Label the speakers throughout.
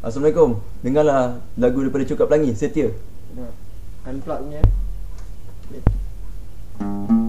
Speaker 1: Assalamualaikum. Dengarlah lagu daripada Cokap Pelangi, Setia.
Speaker 2: Nah, unplug punya.
Speaker 1: Aku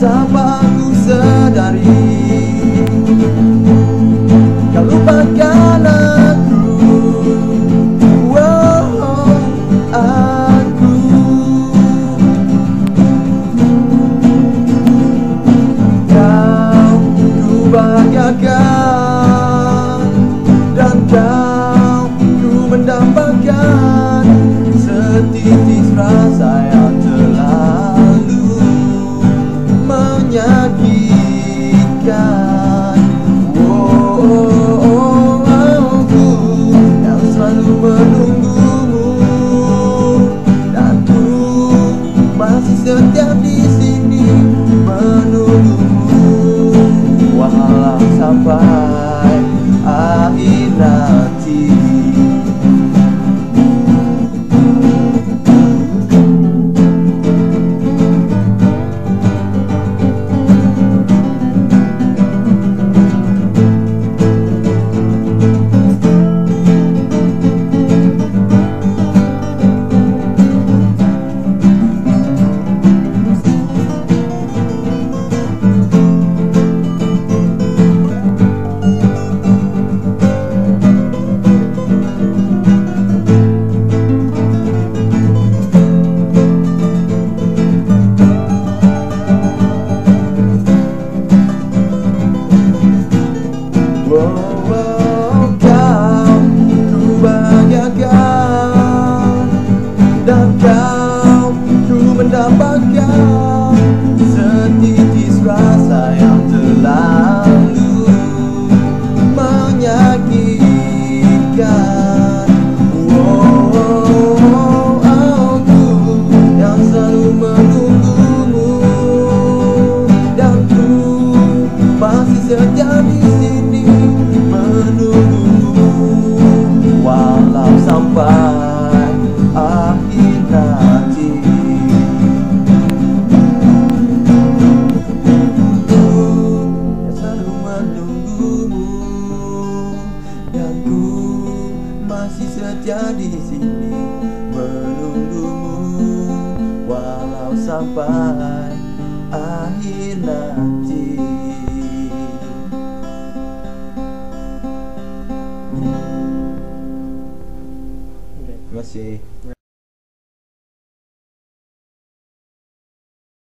Speaker 1: Tanpa ku sadari Kau lupakan aku. Wow, aku. Kau ku bahagiakan Dan kau ku mendapatkan Setitis rasa yang masih setia di sini menunggumu walau sampai Wow, wow, masih setia di sini menunggumu walau sampai akhir nanti. Terima kasih.